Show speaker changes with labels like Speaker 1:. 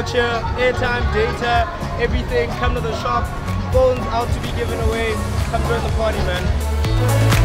Speaker 1: voucher, airtime, data, everything. Come to the shop. Phones out to be given away. Come join the party, man.